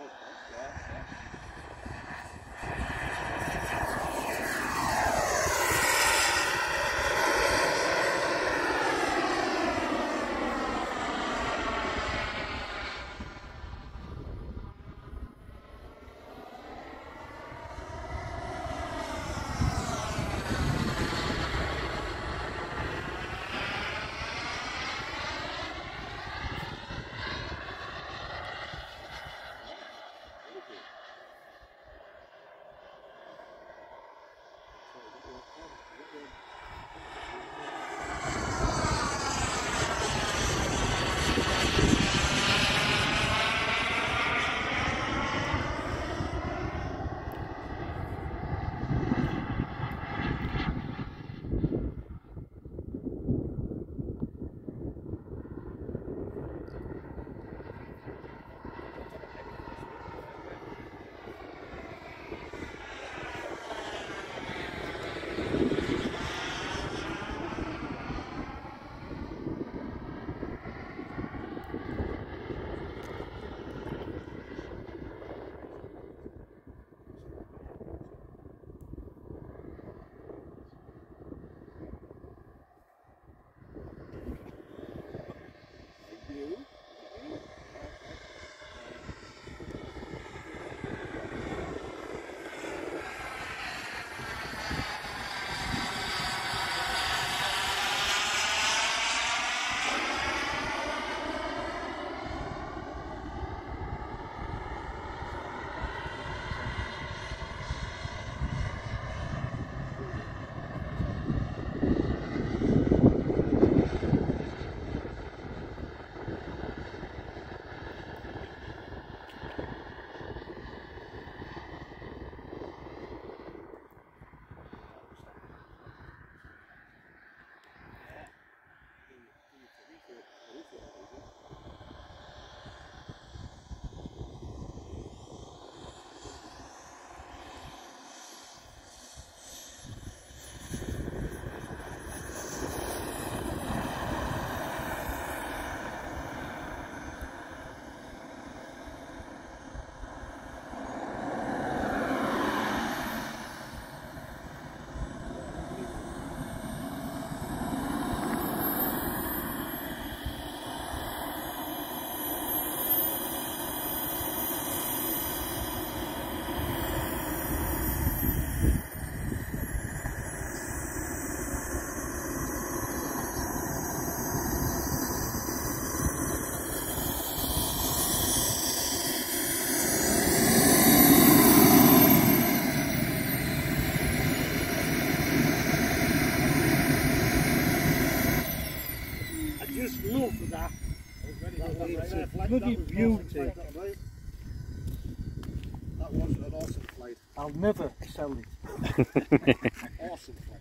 Oh, that's, that's, that's. Just love that. It's a That bloody was beauty. awesome, that. That was an awesome flight. I'll never sell it. Awesome flight.